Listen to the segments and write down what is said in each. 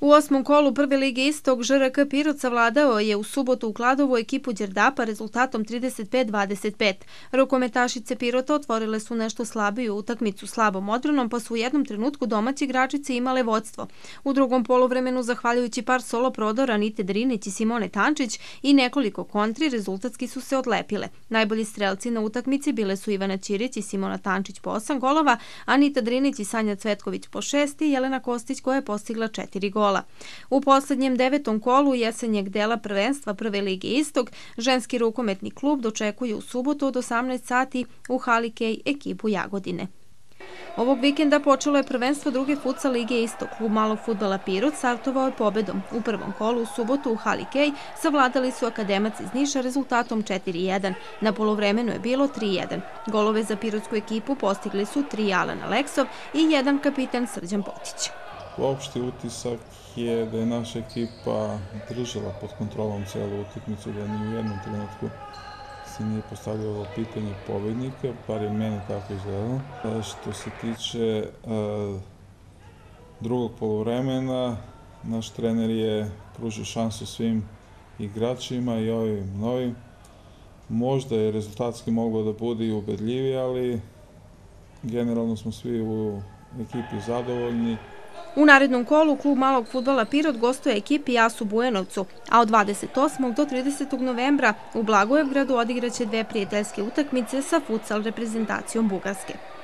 U osmom kolu Prve lige Istog ŽRK Pirot savladao je u subotu u Kladovu ekipu Đerdapa rezultatom 35-25. Rukometašice Pirota otvorile su nešto slabiju utakmicu slabom odbranom pa su u jednom trenutku domaći igračice imale vodstvo. U drugom poluvremenu, zahvaljujući par solo prodora Anite Drinić i Simone Tančić i nekoliko kontri, rezultatski su se odlepile. Najbolji strelci na utakmici bile su Ivana Ćirić i Simona Tančić po 8 golova, Anita Drinić i Sanja Cvetković po 6 i Jelena Kostić koja je postigla 4 gola kola. U poslednjem devetom kolu jesenjeg dela prvenstva Prve lige Istog, ženski rukometni klub dočekuje u subotu od 18 sati u Halikej ekipu Jagodine. Ovog vikenda počelo je prvenstvo druge futsal lige Istok. Klub malog futbala Pirot startovao je pobedom. U prvom kolu u subotu u Hali Kej savladali su akademac iz Niša rezultatom 4-1. Na polovremenu je bilo 3-1. Golove za pirotsku ekipu postigli su 3 Alana Leksov i jedan kapitan Srđan Potić. Opšti utisak je da je naša ekipa držala pod kontrolom celu utakmicu, da ni u jednom trenutku se nije postavljalo pitanje pobednika, par je meni tako izgledalo. Što se tiče uh, drugog polovremena, naš trener je pružio šansu svim igračima i ovim novim. Možda je rezultatski moglo da bude i ubedljiviji, ali generalno smo svi u ekipi zadovoljni. U narednom kolu klub malog futbala Pirot gostuje ekipi Asu Bujanovcu, a od 28. do 30. novembra u Blagojevgradu odigraće dve prijateljske utakmice sa futsal reprezentacijom Bugarske.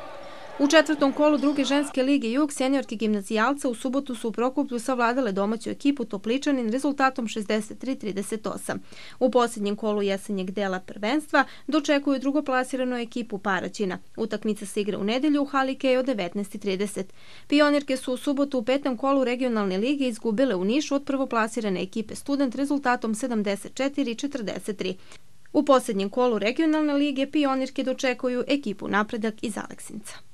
U četvrtom kolu druge ženske lige Jug senjorki gimnazijalca u subotu su u Prokuplju savladale domaću ekipu Topličanin rezultatom 63-38. U posljednjem kolu jesenjeg dela prvenstva dočekuju drugoplasiranu ekipu Paraćina. Utakmica se igra u nedelju u Halike od 19.30. Pionirke su u subotu u petom kolu regionalne lige izgubile u Nišu od prvoplasirane ekipe Student rezultatom 74-43. U posljednjem kolu regionalne lige pionirke dočekuju ekipu napredak iz Aleksinca.